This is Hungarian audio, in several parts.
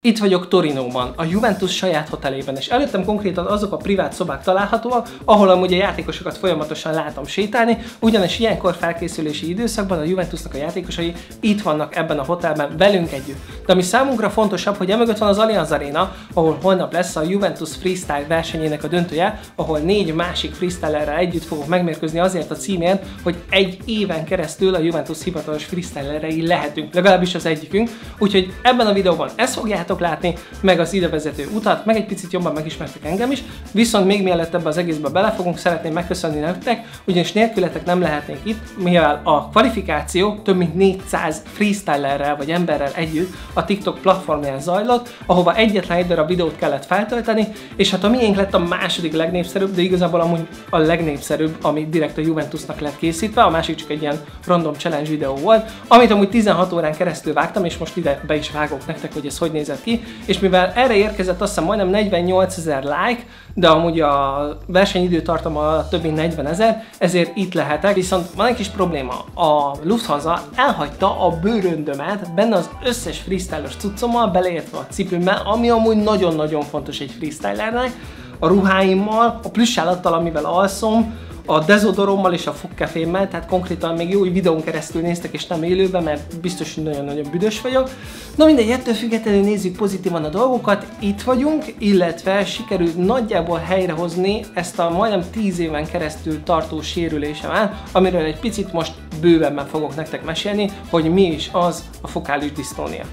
Itt vagyok Torinóban, a Juventus saját hotelében, és előttem konkrétan azok a privát szobák találhatóak, ahol amúgy a játékosokat folyamatosan látom sétálni, ugyanis ilyenkor felkészülési időszakban a Juventusnak a játékosai itt vannak ebben a hotelben velünk együtt. De ami számunkra fontosabb, hogy emögött van az Allianz Arena, ahol holnap lesz a Juventus Freestyle versenyének a döntője, ahol négy másik freestylerrel együtt fogok megmérkőzni azért a címért, hogy egy éven keresztül a Juventus hivatalos freestylerei lehetünk, legalábbis az egyikünk. Úgyhogy ebben a videóban ezt fogják fogjátok látni, meg az idevezető utat, meg egy picit jobban megismertek engem is, viszont még mielőtt ebbe az egészbe belefogunk, szeretném megköszönni nektek, ugyanis nélkületek nem lehetnénk itt, mivel a kvalifikáció több mint 400 freestylerrel vagy emberrel együtt a TikTok platformján zajlott, ahova egyetlen egy darab videót kellett feltölteni, és hát a miénk lett a második legnépszerűbb, de igazából amúgy a legnépszerűbb, ami direkt a Juventusnak lett készítve, a másik csak egy ilyen random challenge videó volt, amit amúgy 16 órán keresztül vágtam, és most ide be is vágok nektek, hogy ez hogy nézett nézett ki, és mivel erre érkezett azt hiszem majdnem 48 ezer like, de amúgy a versenyidőtartama több mint 40 ezer, ezért itt lehetek, viszont van egy kis probléma. A Lufthansa elhagyta a bőröndömet benne az összes freestylos cuccommal, beleértve a cipőmmel, ami amúgy nagyon-nagyon fontos egy freestylernek, a ruháimmal, a plüssállattal, amivel alszom, a dezodorommal és a fogkefémmel, tehát konkrétan még jó, hogy videón keresztül néztek és nem élőben, mert biztos, hogy nagyon-nagyon büdös vagyok. Na mindegy, ettől függetlenül nézzük pozitívan a dolgokat. Itt vagyunk, illetve sikerült nagyjából helyrehozni ezt a majdnem 10 éven keresztül tartó sérülésemet, amiről egy picit most bővebben fogok nektek mesélni, hogy mi is az a fokális disztónia.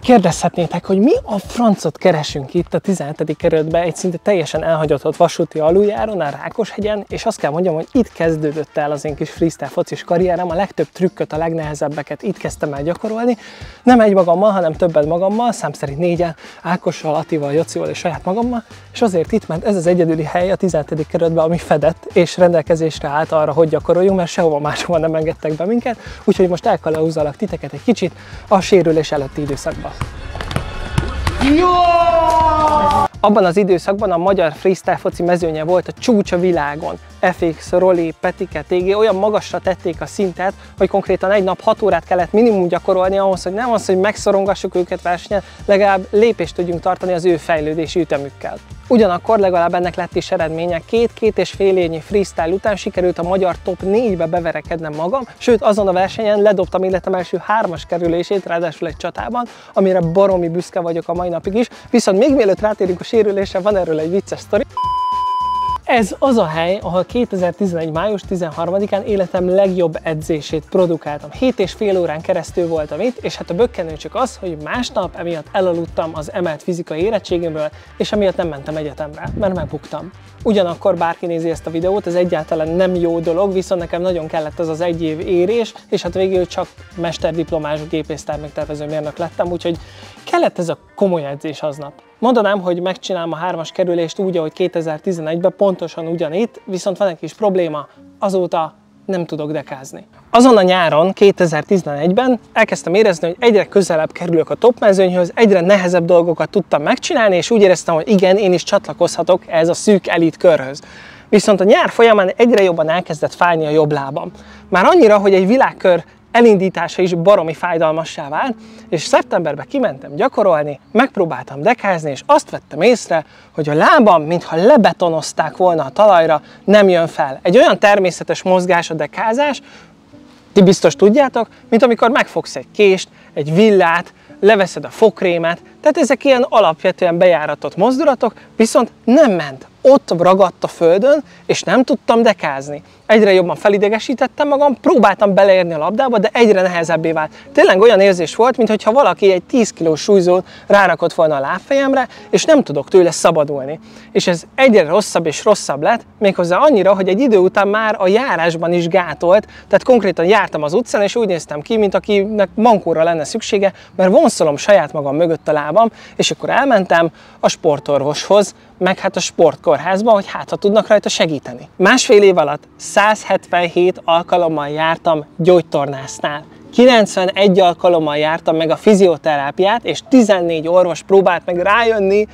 Kérdezhetnétek, hogy mi a francot keresünk itt a 17. kerületben egy szinte teljesen elhagyatott vasúti aluljáron, a Rákoshegyen, és azt kell mondjam, hogy itt kezdődött el az én kis freestyle focis karrierem, a legtöbb trükköt, a legnehezebbeket itt kezdtem el gyakorolni. Nem egy magammal, hanem többet magammal, szám szerint négyen, Ákossal, Atival, Jocival és saját magammal, és azért itt, mert ez az egyedüli hely a 17. kerületben, ami fedett és rendelkezésre állt arra, hogy gyakoroljunk, mert sehova máshova nem engedtek be minket, úgyhogy most elkalauzalak titeket egy kicsit a sérülés előtti időszakban. Jó! Abban az időszakban a magyar freestyle foci mezőnye volt a csúcs a világon. FX, Roli, Petike, TG olyan magasra tették a szintet, hogy konkrétan egy nap 6 órát kellett minimum gyakorolni ahhoz, hogy nem az, hogy megszorongassuk őket versenyen, legalább lépést tudjunk tartani az ő fejlődési ütemükkel. Ugyanakkor legalább ennek lett is eredménye, két-két és fél évnyi freestyle után sikerült a magyar top 4-be beverekednem magam, sőt azon a versenyen ledobtam életem első hármas kerülését, ráadásul egy csatában, amire baromi büszke vagyok a mai napig is, viszont még mielőtt rátérünk a sérülésre, van erről egy vicces sztori. Ez az a hely, ahol 2011. május 13-án életem legjobb edzését produkáltam. 7 és fél órán keresztül voltam itt, és hát a bökkenő csak az, hogy másnap emiatt elaludtam az emelt fizikai érettségemről, és emiatt nem mentem egyetemre, mert megbuktam. Ugyanakkor bárki nézi ezt a videót, ez egyáltalán nem jó dolog, viszont nekem nagyon kellett az az egy év érés, és hát végül csak mesterdiplomás gépésztár megtervező mérnök lettem, úgyhogy kellett ez a komoly edzés aznap. Mondanám, hogy megcsinálom a hármas kerülést úgy, ahogy 2011-ben, pontosan ugyanitt, viszont van egy kis probléma, azóta nem tudok dekázni. Azon a nyáron, 2011-ben elkezdtem érezni, hogy egyre közelebb kerülök a topmezőnyhöz, egyre nehezebb dolgokat tudtam megcsinálni, és úgy éreztem, hogy igen, én is csatlakozhatok ez a szűk elit körhöz. Viszont a nyár folyamán egyre jobban elkezdett fájni a jobb lábam. Már annyira, hogy egy világkör elindítása is baromi fájdalmassá vált, és szeptemberben kimentem gyakorolni, megpróbáltam dekázni, és azt vettem észre, hogy a lábam, mintha lebetonozták volna a talajra, nem jön fel. Egy olyan természetes mozgás a dekázás, ti biztos tudjátok, mint amikor megfogsz egy kést, egy villát, leveszed a fokrémet, tehát ezek ilyen alapvetően bejáratott mozdulatok, viszont nem ment. Ott ragadt a földön, és nem tudtam dekázni egyre jobban felidegesítettem magam, próbáltam beleérni a labdába, de egyre nehezebbé vált. Tényleg olyan érzés volt, mintha valaki egy 10 kilós súlyzót rárakott volna a lábfejemre, és nem tudok tőle szabadulni. És ez egyre rosszabb és rosszabb lett, méghozzá annyira, hogy egy idő után már a járásban is gátolt, tehát konkrétan jártam az utcán, és úgy néztem ki, mint akinek mankóra lenne szüksége, mert vonszolom saját magam mögött a lábam, és akkor elmentem a sportorvoshoz, meg hát a sportkórházba, hogy hát ha tudnak rajta segíteni. Másfél év alatt 177 alkalommal jártam gyógytornásznál. 91 alkalommal jártam meg a fizioterápiát, és 14 orvos próbált meg rájönni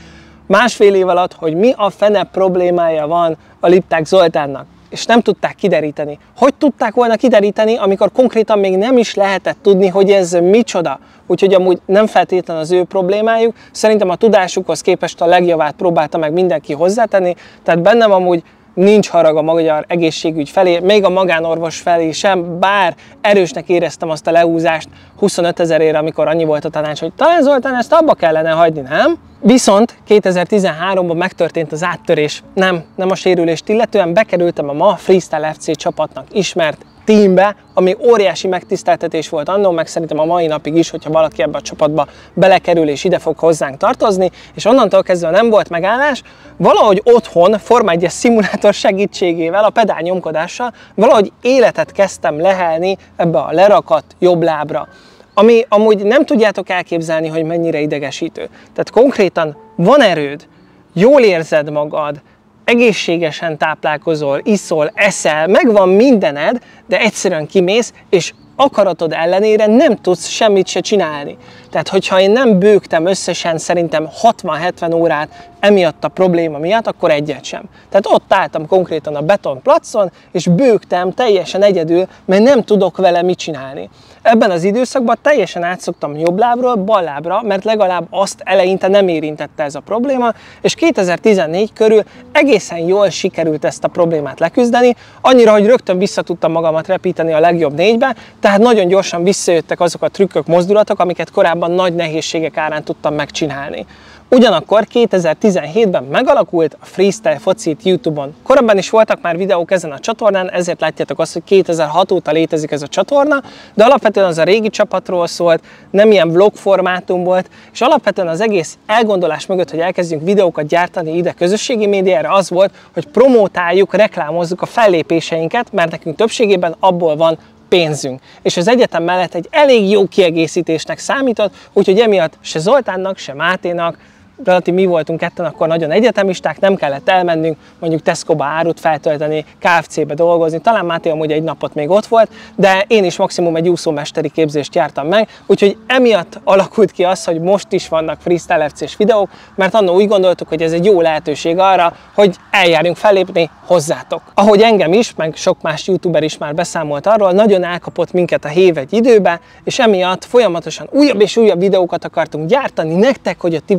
másfél év alatt, hogy mi a fene problémája van a Lipták Zoltánnak. És nem tudták kideríteni. Hogy tudták volna kideríteni, amikor konkrétan még nem is lehetett tudni, hogy ez micsoda? Úgyhogy amúgy nem feltétlenül az ő problémájuk, szerintem a tudásukhoz képest a legjavát próbálta meg mindenki hozzátenni, tehát bennem amúgy nincs harag a magyar egészségügy felé, még a magánorvos felé sem, bár erősnek éreztem azt a leúzást 25 ezerére, amikor annyi volt a tanács, hogy talán Zoltán ezt abba kellene hagyni, nem? Viszont 2013-ban megtörtént az áttörés. Nem, nem a sérülést illetően bekerültem a ma Freestyle FC csapatnak ismert teambe, ami óriási megtiszteltetés volt annó, meg szerintem a mai napig is, hogyha valaki ebbe a csapatba belekerül és ide fog hozzánk tartozni, és onnantól kezdve nem volt megállás, valahogy otthon Forma 1 szimulátor segítségével, a pedál nyomkodással valahogy életet kezdtem lehelni ebbe a lerakat jobb lábra ami amúgy nem tudjátok elképzelni, hogy mennyire idegesítő. Tehát konkrétan van erőd, jól érzed magad, egészségesen táplálkozol, iszol, eszel, megvan mindened, de egyszerűen kimész, és akaratod ellenére nem tudsz semmit se csinálni. Tehát, hogyha én nem bőgtem összesen szerintem 60-70 órát emiatt a probléma miatt, akkor egyet sem. Tehát ott álltam konkrétan a betonplacon, és bőgtem teljesen egyedül, mert nem tudok vele mit csinálni. Ebben az időszakban teljesen átszoktam jobb lábról bal lábra, mert legalább azt eleinte nem érintette ez a probléma, és 2014 körül egészen jól sikerült ezt a problémát leküzdeni, annyira, hogy rögtön vissza tudtam magamat repíteni a legjobb négybe, tehát nagyon gyorsan visszajöttek azok a trükkök, mozdulatok, amiket korábban nagy nehézségek árán tudtam megcsinálni. Ugyanakkor 2017-ben megalakult a Freestyle Focit YouTube-on. Korábban is voltak már videók ezen a csatornán, ezért látjátok azt, hogy 2006 óta létezik ez a csatorna, de alapvetően az a régi csapatról szólt, nem ilyen vlog formátum volt, és alapvetően az egész elgondolás mögött, hogy elkezdjünk videókat gyártani ide közösségi médiára az volt, hogy promótáljuk, reklámozzuk a fellépéseinket, mert nekünk többségében abból van pénzünk. És az egyetem mellett egy elég jó kiegészítésnek számított, úgyhogy emiatt se Zoltánnak, se Máténak, relatív mi voltunk ketten akkor nagyon egyetemisták, nem kellett elmennünk, mondjuk Tesco-ba árut feltölteni, KFC-be dolgozni, talán Máté amúgy egy napot még ott volt, de én is maximum egy úszómesteri képzést jártam meg, úgyhogy emiatt alakult ki az, hogy most is vannak freestyle fc videók, mert annól úgy gondoltuk, hogy ez egy jó lehetőség arra, hogy eljárjunk fellépni hozzátok. Ahogy engem is, meg sok más youtuber is már beszámolt arról, nagyon elkapott minket a hév egy időbe, és emiatt folyamatosan újabb és újabb videókat akartunk gyártani nektek, hogy a ti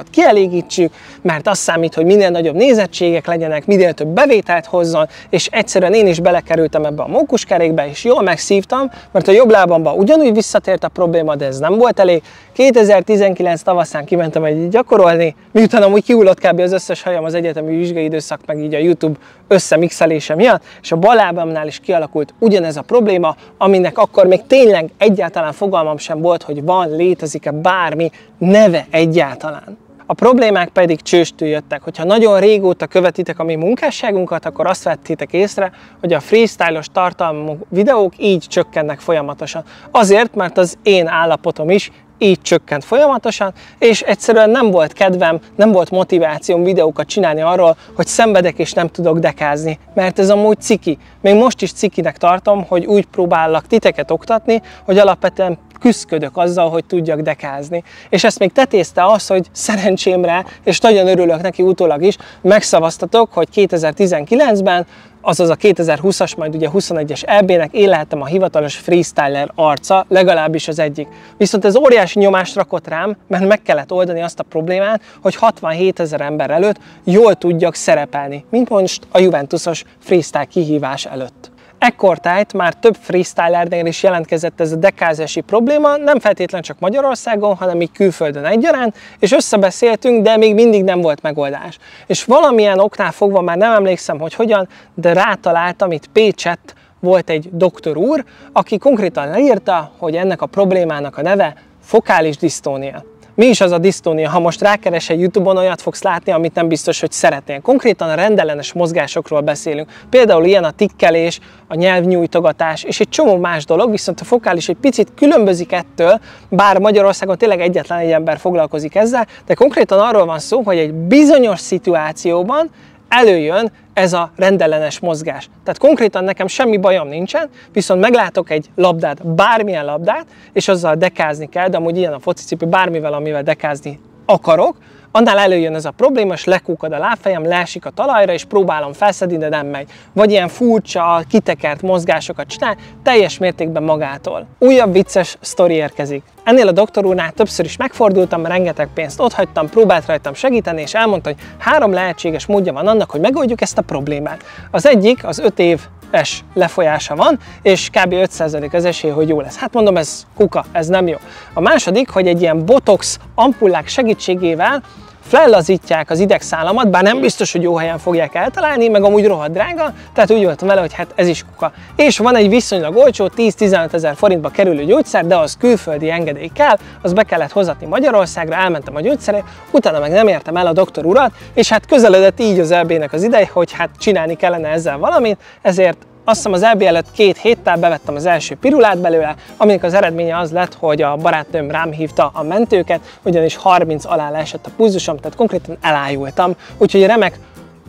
vágyaitok kielégítsük, mert az számít, hogy minél nagyobb nézettségek legyenek, minél több bevételt hozzon, és egyszerűen én is belekerültem ebbe a mókuskerékbe, és jól megszívtam, mert a jobb lábamba ugyanúgy visszatért a probléma, de ez nem volt elég. 2019 tavaszán kimentem egy gyakorolni, miután amúgy kiullott kb. az összes hajam az egyetemi vizsgai időszak, meg így a YouTube összemixelése miatt, és a bal lábamnál is kialakult ugyanez a probléma, aminek akkor még tényleg egyáltalán fogalmam sem volt, hogy van, létezik-e bármi neve egyáltalán. A problémák pedig csőstől jöttek. Hogyha nagyon régóta követitek a mi munkásságunkat, akkor azt vettétek észre, hogy a freestyle-os tartalmú videók így csökkennek folyamatosan. Azért, mert az én állapotom is így csökkent folyamatosan, és egyszerűen nem volt kedvem, nem volt motivációm videókat csinálni arról, hogy szenvedek és nem tudok dekázni, mert ez amúgy ciki. Még most is cikinek tartom, hogy úgy próbállak titeket oktatni, hogy alapvetően küzdködök azzal, hogy tudjak dekázni. És ezt még tetézte az, hogy szerencsémre, és nagyon örülök neki utólag is, megszavaztatok, hogy 2019-ben azaz a 2020-as, majd ugye 21-es EB-nek én lehettem a hivatalos freestyler arca, legalábbis az egyik. Viszont ez óriási nyomást rakott rám, mert meg kellett oldani azt a problémát, hogy 67 ezer ember előtt jól tudjak szerepelni, mint most a Juventusos freestyle kihívás előtt. Ekkortájt már több freestylernél is jelentkezett ez a dekázási probléma, nem feltétlenül csak Magyarországon, hanem így külföldön egyaránt, és összebeszéltünk, de még mindig nem volt megoldás. És valamilyen oknál fogva már nem emlékszem, hogy hogyan, de rátaláltam itt Pécset, volt egy doktor úr, aki konkrétan leírta, hogy ennek a problémának a neve fokális disztónia. Mi is az a disztónia? Ha most rákeresel YouTube-on, olyat fogsz látni, amit nem biztos, hogy szeretnél. Konkrétan a rendellenes mozgásokról beszélünk. Például ilyen a tikkelés, a nyelvnyújtogatás és egy csomó más dolog, viszont a fokális egy picit különbözik ettől, bár Magyarországon tényleg egyetlen egy ember foglalkozik ezzel, de konkrétan arról van szó, hogy egy bizonyos szituációban előjön ez a rendellenes mozgás. Tehát konkrétan nekem semmi bajom nincsen, viszont meglátok egy labdát, bármilyen labdát, és azzal dekázni kell, de amúgy ilyen a focicipő, bármivel, amivel dekázni akarok, annál előjön ez a probléma, és lekúkad a lábfejem, leesik a talajra, és próbálom felszedni, de nem megy. Vagy ilyen furcsa, kitekert mozgásokat csinál, teljes mértékben magától. Újabb vicces sztori érkezik. Ennél a doktor úrnál többször is megfordultam, rengeteg pénzt otthagytam, próbált rajtam segíteni, és elmondta, hogy három lehetséges módja van annak, hogy megoldjuk ezt a problémát. Az egyik az öt év es lefolyása van, és kb. 5% az esély, hogy jó lesz. Hát mondom, ez kuka, ez nem jó. A második, hogy egy ilyen botox ampullák segítségével fellazítják az idegszálamat, bár nem biztos, hogy jó helyen fogják eltalálni, meg amúgy rohadt drága, tehát úgy voltam vele, hogy hát ez is kuka. És van egy viszonylag olcsó, 10-15 ezer forintba kerülő gyógyszer, de az külföldi engedély kell, az be kellett hozatni Magyarországra, elmentem a gyógyszerre, utána meg nem értem el a doktor urat, és hát közeledett így az elbének az ideje, hogy hát csinálni kellene ezzel valamit, ezért azt hiszem az EB előtt két héttel bevettem az első pirulát belőle, aminek az eredménye az lett, hogy a barátnőm rám hívta a mentőket, ugyanis 30 alá leesett a pulzusom, tehát konkrétan elájultam. Úgyhogy remek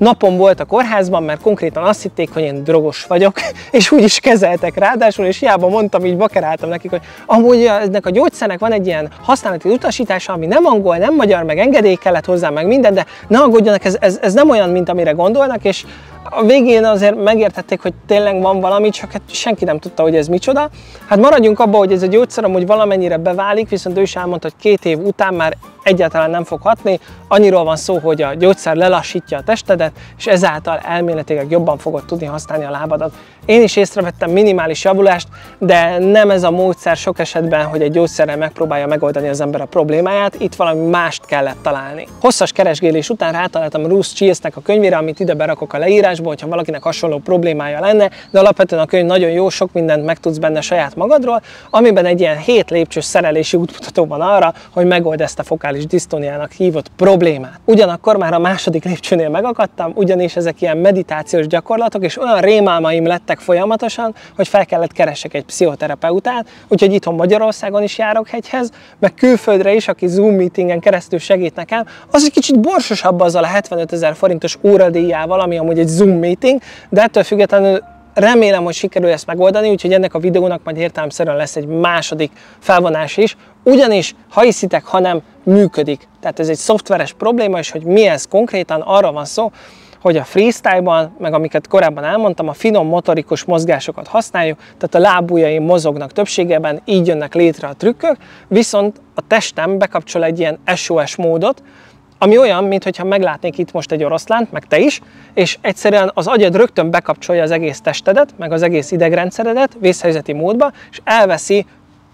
napom volt a kórházban, mert konkrétan azt hitték, hogy én drogos vagyok, és úgy is kezeltek ráadásul, és hiába mondtam, így bakeráltam nekik, hogy amúgy ennek a gyógyszernek van egy ilyen használati utasítása, ami nem angol, nem magyar, meg engedély kellett hozzá, meg minden, de ne aggódjanak, ez, ez, ez nem olyan, mint amire gondolnak, és a végén azért megértették, hogy tényleg van valami, csak hát senki nem tudta, hogy ez micsoda. Hát maradjunk abban, hogy ez a gyógyszer amúgy valamennyire beválik, viszont ő is elmondta, hogy két év után már egyáltalán nem fog hatni. Annyiról van szó, hogy a gyógyszer lelassítja a testedet, és ezáltal elméletileg jobban fogod tudni használni a lábadat. Én is észrevettem minimális javulást, de nem ez a módszer sok esetben, hogy egy gyógyszerrel megpróbálja megoldani az ember a problémáját, itt valami mást kellett találni. Hosszas keresgélés után rátaláltam Bruce Chills-nek a könyvére, amit ide berakok a leírásba, hogyha valakinek hasonló problémája lenne, de alapvetően a könyv nagyon jó, sok mindent megtudsz benne saját magadról, amiben egy ilyen hét lépcsős szerelési útmutató van arra, hogy megold ezt a fokális disztóniának hívott problémát. Ugyanakkor már a második lépcsőnél megakadtam, ugyanis ezek ilyen meditációs gyakorlatok, és olyan rémálmaim lettek folyamatosan, hogy fel kellett keresek egy pszichoterapeutát, úgyhogy itthon Magyarországon is járok hegyhez, meg külföldre is, aki Zoom meetingen keresztül segít nekem, az egy kicsit borsosabb azzal a 75 ezer forintos óradíjával, ami amúgy egy Zoom meeting, de ettől függetlenül remélem, hogy sikerül ezt megoldani, úgyhogy ennek a videónak majd értelemszerűen lesz egy második felvonás is, ugyanis, ha hiszitek, hanem működik. Tehát ez egy szoftveres probléma, és hogy mi ez konkrétan, arra van szó, hogy a freestyle-ban, meg amiket korábban elmondtam, a finom motorikus mozgásokat használjuk, tehát a lábujjaim mozognak többségében, így jönnek létre a trükkök, viszont a testem bekapcsol egy ilyen SOS módot, ami olyan, mintha meglátnék itt most egy oroszlánt, meg te is, és egyszerűen az agyad rögtön bekapcsolja az egész testedet, meg az egész idegrendszeredet vészhelyzeti módba, és elveszi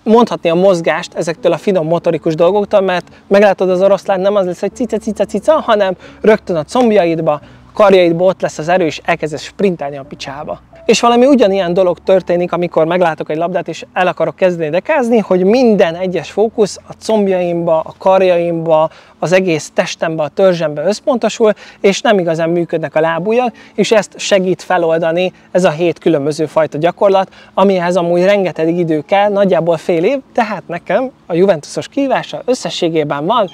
mondhatni a mozgást ezektől a finom motorikus dolgoktól, mert meglátod az oroszlán nem az lesz, hogy cica, cica, cica, hanem rögtön a combjaidba, karjaidból ott lesz az erő, és elkezdesz sprintelni a picsába. És valami ugyanilyen dolog történik, amikor meglátok egy labdát, és el akarok kezdeni dekázni, hogy minden egyes fókusz a combjaimba, a karjaimba, az egész testembe, a törzsembe összpontosul, és nem igazán működnek a lábujjak, és ezt segít feloldani ez a hét különböző fajta gyakorlat, amihez amúgy rengeteg idő kell, nagyjából fél év, tehát nekem a Juventusos kívása összességében van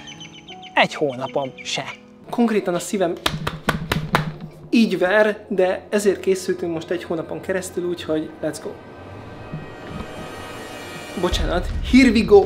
egy hónapom se. Konkrétan a szívem így ver, de ezért készültünk most egy hónapon keresztül, úgyhogy let's go! Bocsánat, here we go!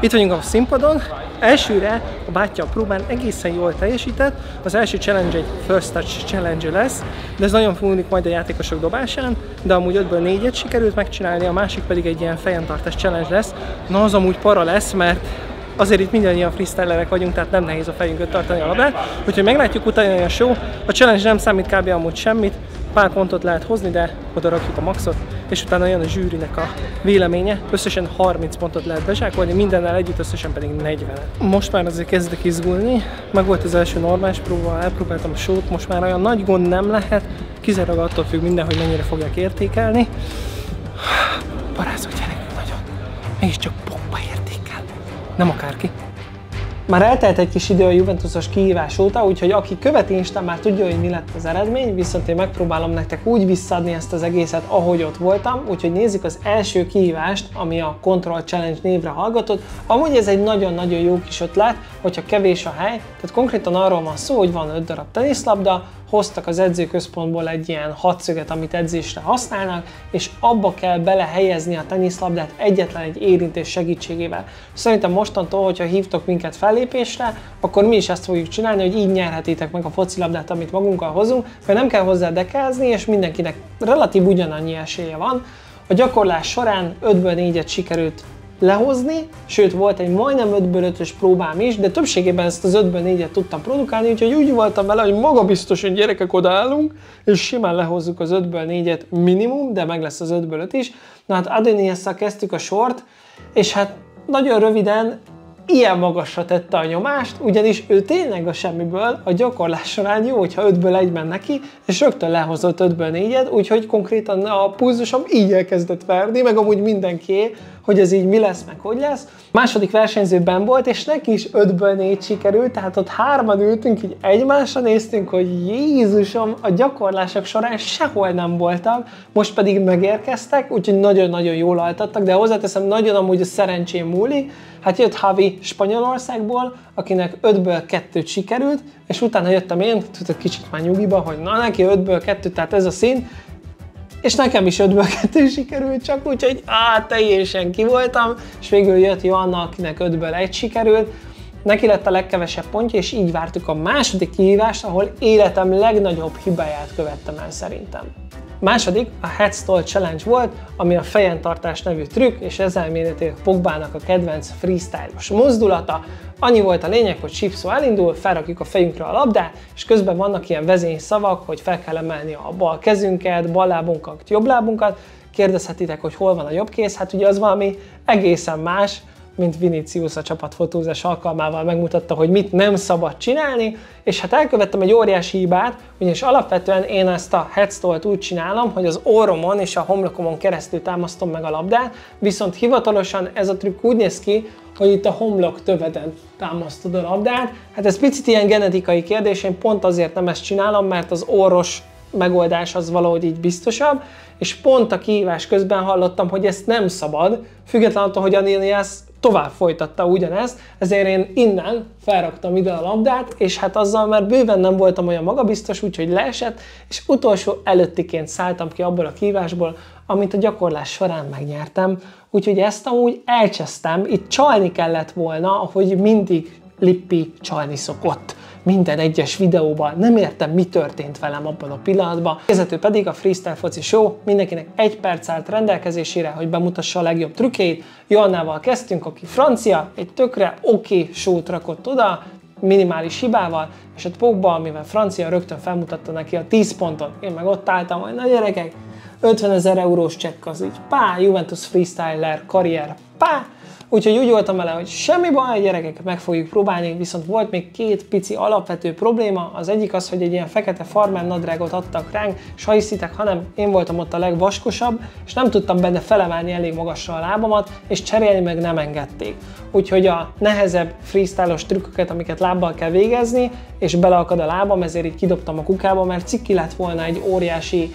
Itt vagyunk a színpadon. Elsőre a bátyja a próbán egészen jól teljesített. Az első challenge egy first touch challenge lesz, de ez nagyon múlik majd a játékosok dobásán, de amúgy 5-ből 4-et sikerült megcsinálni, a másik pedig egy ilyen fejentartás challenge lesz. Na az amúgy para lesz, mert azért itt mindannyian freestylerek vagyunk, tehát nem nehéz a fejünket tartani a labdát. Úgyhogy meglátjuk utána a show. A challenge nem számít kb. amúgy semmit, pár pontot lehet hozni, de oda rakjuk a maxot, és utána jön a zsűrinek a véleménye. Összesen 30 pontot lehet bezsákolni, mindennel együtt összesen pedig 40 -et. Most már azért kezdek izgulni, meg volt az első normális próba, elpróbáltam a sót, most már olyan nagy gond nem lehet, kizárólag attól függ minden, hogy mennyire fogják értékelni. Parázok gyerekünk nagyon, mégiscsak nem akárki. Már eltelt egy kis idő a Juventusos kihívás óta, úgyhogy aki követi Instán már tudja, hogy mi lett az eredmény, viszont én megpróbálom nektek úgy visszadni ezt az egészet, ahogy ott voltam, úgyhogy nézzük az első kihívást, ami a Control Challenge névre hallgatott. Amúgy ez egy nagyon-nagyon jó kis ötlet, hogyha kevés a hely, tehát konkrétan arról van szó, hogy van 5 darab teniszlabda, hoztak az edzőközpontból egy ilyen hatszöget, amit edzésre használnak, és abba kell belehelyezni a teniszlabdát egyetlen egy érintés segítségével. Szerintem mostantól, hogyha hívtok minket fellépésre, akkor mi is ezt fogjuk csinálni, hogy így nyerhetitek meg a focilabdát, amit magunkkal hozunk, mert nem kell hozzá dekázni, és mindenkinek relatív ugyanannyi esélye van. A gyakorlás során 5-ből 4-et sikerült lehozni, sőt volt egy majdnem 5-ből 5-ös próbám is, de többségében ezt az 5-ből 4-et tudtam produkálni, úgyhogy úgy voltam vele, hogy magabiztosan gyerekek odaállunk, és simán lehozzuk az 5-ből 4-et minimum, de meg lesz az 5-ből 5 is. Na hát Adeniasszal kezdtük a sort, és hát nagyon röviden ilyen magasra tette a nyomást, ugyanis ő tényleg a semmiből a gyakorlás során jó, hogyha 5-ből 1 men neki, és rögtön lehozott 5-ből 4-et, úgyhogy konkrétan a pulzusom így elkezdett verni, meg amúgy mindenki, hogy ez így mi lesz, meg hogy lesz. Második versenyzőben volt, és neki is 5-ből 4 sikerült, tehát ott hárman ültünk, így egymásra néztünk, hogy Jézusom, a gyakorlások során sehol nem voltak, most pedig megérkeztek, úgyhogy nagyon-nagyon jól altattak, de hozzáteszem, nagyon amúgy a szerencsém múlik, Hát jött Havi Spanyolországból, akinek 5-ből 2 sikerült, és utána jöttem én, tudod, kicsit már nyugiba, hogy na neki 5-ből 2, tehát ez a szín, és nekem is 5-ből 2 sikerült csak, úgyhogy á, teljesen ki voltam, és végül jött Joanna, akinek 5-ből 1 sikerült, neki lett a legkevesebb pontja, és így vártuk a második kihívást, ahol életem legnagyobb hibáját követtem el szerintem. Második a Headstall Challenge volt, ami a fejentartás nevű trükk, és ez elméletileg Pogbának a kedvenc freestyle-os mozdulata. Annyi volt a lényeg, hogy Chipso elindul, felrakjuk a fejünkre a labdát, és közben vannak ilyen vezényszavak, hogy fel kell emelni a bal kezünket, bal lábunkat, jobb lábunkat. Kérdezhetitek, hogy hol van a jobb kéz, hát ugye az valami egészen más, mint Vinicius a csapatfotózás alkalmával megmutatta, hogy mit nem szabad csinálni, és hát elkövettem egy óriási hibát, ugyanis alapvetően én ezt a headstall úgy csinálom, hogy az orromon és a homlokomon keresztül támasztom meg a labdát, viszont hivatalosan ez a trükk úgy néz ki, hogy itt a homlok töveden támasztod a labdát. Hát ez picit ilyen genetikai kérdés, én pont azért nem ezt csinálom, mert az orros megoldás az valahogy így biztosabb, és pont a kihívás közben hallottam, hogy ezt nem szabad, függetlenül attól, hogy Anilias tovább folytatta ugyanezt, ezért én innen felraktam ide a labdát, és hát azzal már bőven nem voltam olyan magabiztos, úgyhogy leesett, és utolsó előttiként szálltam ki abból a kívásból, amit a gyakorlás során megnyertem, úgyhogy ezt amúgy elcsesztem, itt csalni kellett volna, ahogy mindig Lippi csalni szokott minden egyes videóban, nem értem, mi történt velem abban a pillanatban. Vezető pedig a Freestyle Foci Show mindenkinek egy perc állt rendelkezésére, hogy bemutassa a legjobb trükkét. Joannával kezdtünk, aki francia, egy tökre oké okay show rakott oda, minimális hibával, és a Pogba, amivel francia rögtön felmutatta neki a 10 pontot. Én meg ott álltam, hogy na gyerekek, 50 ezer eurós csekk az így, pá, Juventus freestyler, karrier, pá, Úgyhogy úgy voltam vele, hogy semmi baj, gyerekek, meg fogjuk próbálni, viszont volt még két pici alapvető probléma. Az egyik az, hogy egy ilyen fekete farmer nadrágot adtak ránk, és ha hanem én voltam ott a legvaskosabb, és nem tudtam benne felemelni elég magasra a lábamat, és cserélni meg nem engedték. Úgyhogy a nehezebb freestyle-os trükköket, amiket lábbal kell végezni, és beleakad a lábam, ezért így kidobtam a kukába, mert cikki lett volna egy óriási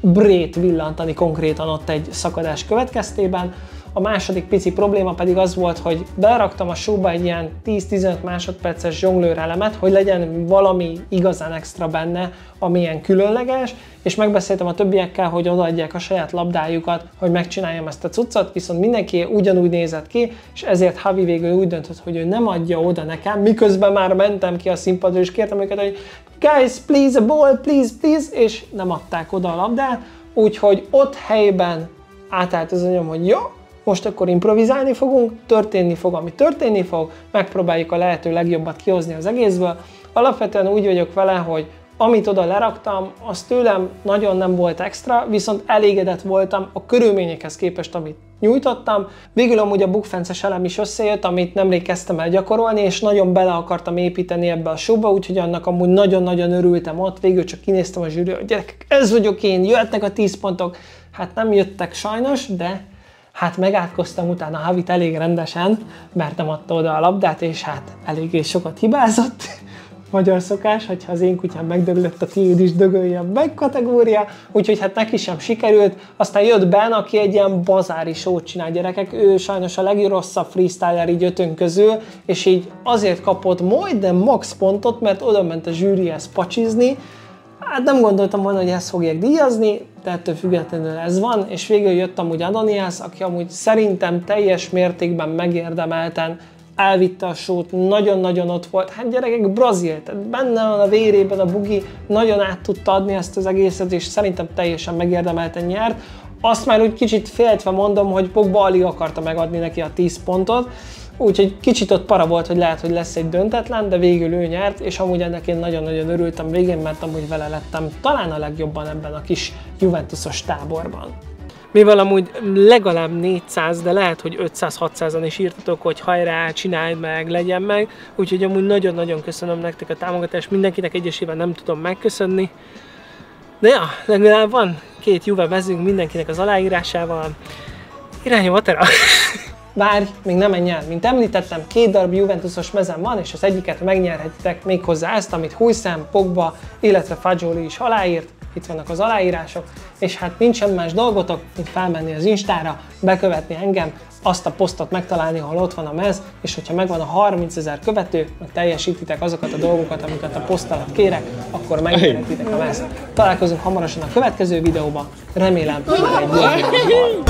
brét villantani konkrétan ott egy szakadás következtében. A második pici probléma pedig az volt, hogy beraktam a showba egy ilyen 10-15 másodperces zsonglőr elemet, hogy legyen valami igazán extra benne, ami ilyen különleges, és megbeszéltem a többiekkel, hogy odaadják a saját labdájukat, hogy megcsináljam ezt a cuccot, viszont mindenki ugyanúgy nézett ki, és ezért Havi végül úgy döntött, hogy ő nem adja oda nekem, miközben már mentem ki a színpadra, és kértem őket, hogy guys, please a ball, please, please, és nem adták oda a labdát, úgyhogy ott helyben átállt az anyom, hogy jó, most akkor improvizálni fogunk, történni fog, ami történni fog, megpróbáljuk a lehető legjobbat kihozni az egészből. Alapvetően úgy vagyok vele, hogy amit oda leraktam, az tőlem nagyon nem volt extra, viszont elégedett voltam a körülményekhez képest, amit nyújtottam. Végül amúgy a bukfences elem is összejött, amit nemrég kezdtem el gyakorolni, és nagyon bele akartam építeni ebbe a showba, úgyhogy annak amúgy nagyon-nagyon örültem ott. Végül csak kinéztem a zsűri, hogy gyerekek, ez vagyok én, jöhetnek a 10 pontok. Hát nem jöttek sajnos, de hát megátkoztam utána Havit elég rendesen, mert nem adta oda a labdát, és hát eléggé sokat hibázott. Magyar szokás, hogyha az én kutyám megdöglött, a tiéd is dögöljen meg kategória, úgyhogy hát neki sem sikerült. Aztán jött Ben, aki egy ilyen bazári sót csinál gyerekek, ő sajnos a legrosszabb freestyler így ötön közül, és így azért kapott majdnem max pontot, mert oda ment a zsűrihez pacsizni, Hát nem gondoltam volna, hogy ezt fogják díjazni, de ettől függetlenül ez van, és végül jött amúgy Adonias, aki amúgy szerintem teljes mértékben megérdemelten elvitte a sót, nagyon-nagyon ott volt. Hát gyerekek, Brazil, tehát benne van a vérében a bugi, nagyon át tudta adni ezt az egészet, és szerintem teljesen megérdemelten nyert. Azt már úgy kicsit féltve mondom, hogy Pogba alig akarta megadni neki a 10 pontot, Úgyhogy kicsit ott para volt, hogy lehet, hogy lesz egy döntetlen, de végül ő nyert, és amúgy ennek én nagyon-nagyon örültem végén, mert amúgy vele lettem talán a legjobban ebben a kis Juventusos táborban. Mivel amúgy legalább 400, de lehet, hogy 500-600-an is írtatok, hogy hajrá, csináld meg, legyen meg. Úgyhogy amúgy nagyon-nagyon köszönöm nektek a támogatást, mindenkinek egyesével nem tudom megköszönni. De ja, legalább van két Juve vezünk mindenkinek az aláírásával. Irány a Várj, még nem menj el. Mint említettem, két darab Juventusos mezem van, és az egyiket megnyerhetitek még hozzá ezt, amit Huysam, Pogba, illetve Fagioli is aláírt. Itt vannak az aláírások, és hát nincsen más dolgotok, mint felmenni az Instára, bekövetni engem, azt a posztot megtalálni, ahol ott van a mez, és hogyha megvan a 30 ezer követő, meg teljesítitek azokat a dolgokat, amiket a poszt alatt kérek, akkor megnyerhetitek a mez. Találkozunk hamarosan a következő videóban, remélem, hogy egy jó